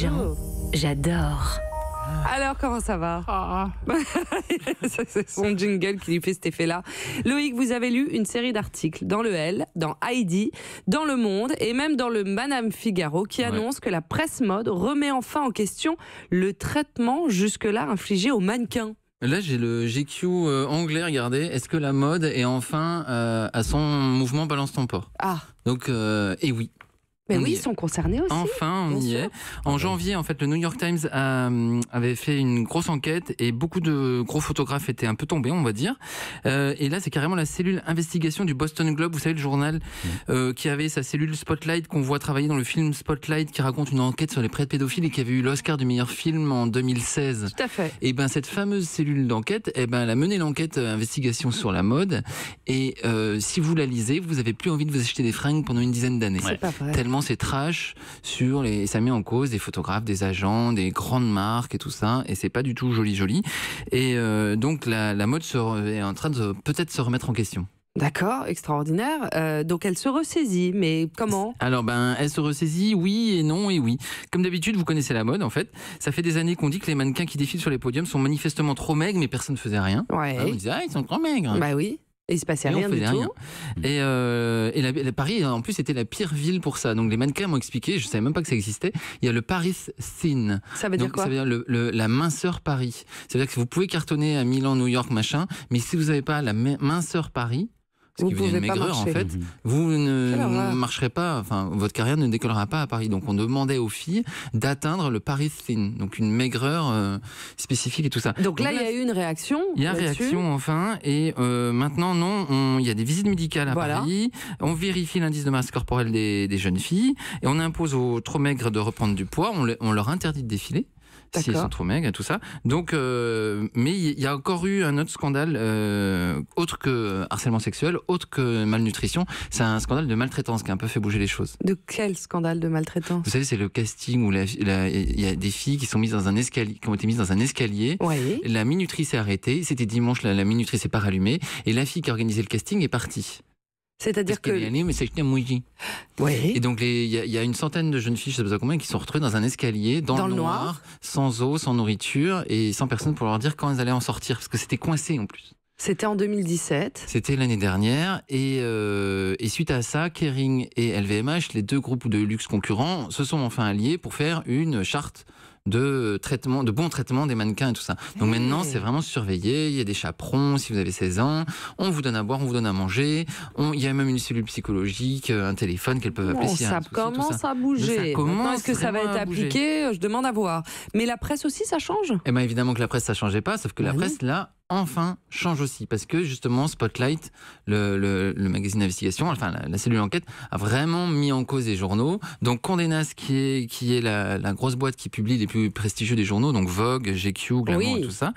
gens, j'adore. Alors, comment ça va? C'est son jingle qui lui fait cet effet-là. Loïc, vous avez lu une série d'articles dans le L, dans Heidi, dans Le Monde et même dans le Madame Figaro qui annonce que la presse mode remet enfin en question le traitement jusque-là infligé aux mannequins. Là, j'ai le GQ euh, anglais, regardez. Est-ce que la mode est enfin euh, à son mouvement balance ton port Ah, Donc, euh, et oui. Mais On oui, ils sont concernés aussi. Enfin, on y sûr. est. En janvier, en fait, le New York Times a, euh, avait fait une grosse enquête et beaucoup de gros photographes étaient un peu tombés, on va dire. Euh, et là, c'est carrément la cellule investigation du Boston Globe, vous savez, le journal euh, qui avait sa cellule Spotlight qu'on voit travailler dans le film Spotlight qui raconte une enquête sur les prêtres pédophiles et qui avait eu l'Oscar du meilleur film en 2016. Tout à fait. Et ben cette fameuse cellule d'enquête, eh ben elle a mené l'enquête investigation sur la mode. Et euh, si vous la lisez, vous avez plus envie de vous acheter des fringues pendant une dizaine d'années. C'est pas Tellement c'est trash sur les, ça met en cause des photographes, des agents, des grandes marques et tout ça, et c'est pas du tout joli joli. Et euh, donc la, la mode se est en train de peut-être se remettre en question. D'accord, extraordinaire. Euh, donc elle se ressaisit, mais comment? Alors ben, elle se ressaisit, oui et non et oui. Comme d'habitude, vous connaissez la mode en fait. Ça fait des années qu'on dit que les mannequins qui défilent sur les podiums sont manifestement trop maigres, mais personne ne faisait rien. Ouais. Ah, on disait ah ils sont trop maigres. Bah oui. Et il se passait Et rien du tout. rien. Et, euh, et la, la Paris, en plus, c'était la pire ville pour ça. Donc les mannequins m'ont expliqué, je savais même pas que ça existait. Il y a le Paris Thin. Ça veut dire Donc quoi ça veut dire le, le- la minceur Paris. Ça veut dire que vous pouvez cartonner à Milan, New York, machin, mais si vous n'avez pas la mi- minceur Paris, ce Vous qui veut dire une maigreur en fait, vous ne horreur. marcherez pas, enfin votre carrière ne décollera pas à Paris. Donc on demandait aux filles d'atteindre le Paris Thin, donc une maigreur euh, spécifique et tout ça. Donc là, il y a eu une réaction. Il y a réaction enfin et euh, maintenant non, on- il y a des visites médicales à Voilà. Paris, on vérifie l'indice de masse corporelle des, des jeunes filles et on impose aux trop maigres de reprendre du poids, on, le- on leur interdit de défiler. Si elles D'accord. sont trop maigres et tout ça. Donc, euh, mais il y a encore eu un autre scandale, euh, autre que harcèlement sexuel, autre que malnutrition. C'est un scandale de maltraitance qui a un peu fait bouger les choses. De quel scandale de maltraitance? Vous savez, c'est le casting où il y a des filles qui sont mises dans un escalier, qui ont été mises dans un escalier. Oui. La minutrice est arrêtée. C'était dimanche, la, la minutrice n'est pas rallumée. Et la fille qui a organisé le casting est partie. C'est-à-dire que. Oui. Et donc, il y, a- il y a une centaine de jeunes filles, je sais pas combien, qui sont retrouvées dans un escalier, dans, Dans le le noir, noir. sans eau, sans nourriture, et sans personne pour leur dire quand elles allaient en sortir. Parce que c'était coincé en plus. C'était en 2017. C'était l'année dernière. Et, euh, et suite à ça, Kering et LVMH, les deux groupes de luxe concurrents, se sont enfin alliés pour faire une charte de traitement, de bon traitement des mannequins et tout ça. Donc Hey. maintenant, c'est vraiment surveillé. Il y a des chaperons si vous avez 16 ans. On vous donne à boire, on vous donne à manger. On- il y a même une cellule psychologique, un téléphone qu'elles peuvent appeler. Bon, a ça commence ça. à bouger. Est-ce que ça va être appliqué? Je demande à voir. Mais la presse aussi, ça change? Eh bien évidemment que la presse ça changeait pas, sauf que la Bah presse là enfin change aussi parce que justement Spotlight, le, le- le magazine d'investigation, enfin la, la cellule enquête a vraiment mis en cause les journaux. Donc Condé Nast qui est qui est la, la grosse boîte qui publie les plus prestigieux des journaux, donc Vogue, GQ, Glamour Oui. et tout ça.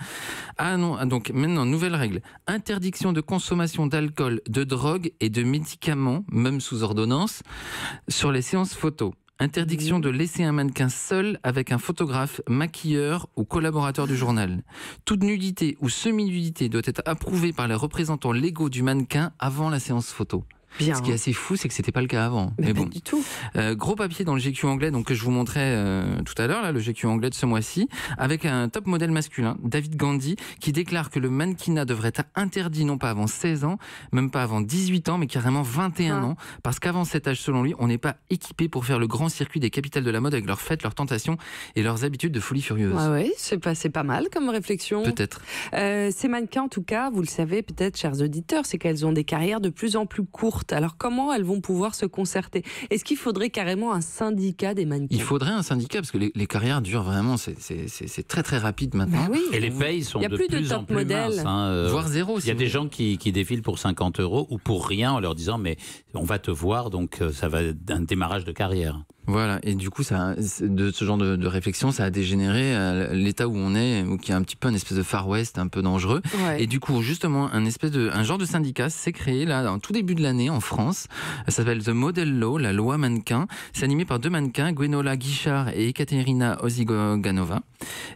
Ah non, donc maintenant nouvelle règle interdiction de consommation d'alcool, de drogue et de médicaments, même sous ordonnance, sur les séances photos. Interdiction de laisser un mannequin seul avec un photographe, maquilleur ou collaborateur du journal. Toute nudité ou semi-nudité doit être approuvée par les représentants légaux du mannequin avant la séance photo. Bien. Ce qui est assez fou, c'est que c'était pas le cas avant. Mais, Mais pas du tout. euh, gros papier dans le GQ anglais, donc que je vous montrais euh, tout à l'heure, là, le GQ anglais de ce mois-ci, avec un top modèle masculin, David Gandhi, qui déclare que le mannequinat devrait être interdit non pas avant 16 ans, même pas avant 18 ans, mais carrément 21 Ah. ans, parce qu'avant cet âge, selon lui, on n'est pas équipé pour faire le grand circuit des capitales de la mode avec leurs fêtes, leurs tentations et leurs habitudes de folie furieuse. Ouais, ouais, c'est pas, pas mal comme réflexion. Peut-être. Euh, ces mannequins, en tout cas, vous le savez peut-être, chers auditeurs, c'est qu'elles ont des carrières de plus en plus courtes. Alors comment elles vont pouvoir se concerter? Est-ce qu'il faudrait carrément un syndicat des mannequins? Il faudrait un syndicat, parce que les, les carrières durent vraiment, c'est- très très rapide maintenant. Bah oui. Et les payes sont Il y a de plus de plus en plus modèles. minces. hein, euh, Voire zéro. Il y a des gens qui, qui défilent pour 50 euros ou pour rien en leur disant mais on va te voir donc euh, ça va être un démarrage de carrière. Voilà, et du coup, ça, de ce genre de, de réflexion, ça a dégénéré à l'état où on est, où qui est un petit peu un espèce de Far West un peu dangereux. Ouais. Et du coup, justement, un espèce de, un genre de syndicat s'est créé là, en tout début de l'année en France. Ça s'appelle The Model Law, la loi mannequin. C'est animé par deux mannequins, Gwenola Guichard et Ekaterina Ozigoganova.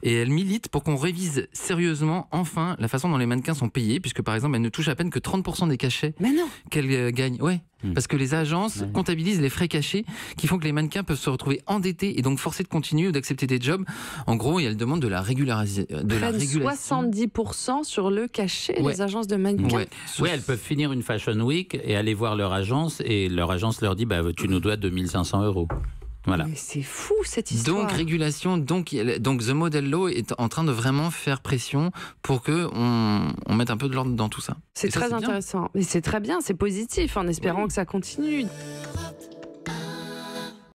Et elle milite pour qu'on révise sérieusement, enfin, la façon dont les mannequins sont payés, puisque par exemple, elle ne touche à peine que 30% des cachets Mais non qu'elle euh, gagne. Ouais. Hmm. Parce que les agences Ouais. comptabilisent les frais cachés qui font que les mannequins peuvent se retrouver endettés et donc forcés de continuer ou d'accepter des jobs. En gros, et elle demande de la, régularisation. de la régulation. 70% sur le cachet, Ouais. les agences de mannequins. Ouais. Oui, elles peuvent finir une Fashion Week et aller voir leur agence et leur agence leur dit bah, tu nous dois 2500 euros. Voilà. C'est fou cette histoire. Donc régulation, donc, donc The Model Law est en train de vraiment faire pression pour que on, on mette un peu de l'ordre dans tout ça. c'est ça, très bien. intéressant. Mais c'est très bien, c'est positif en espérant que ça continue.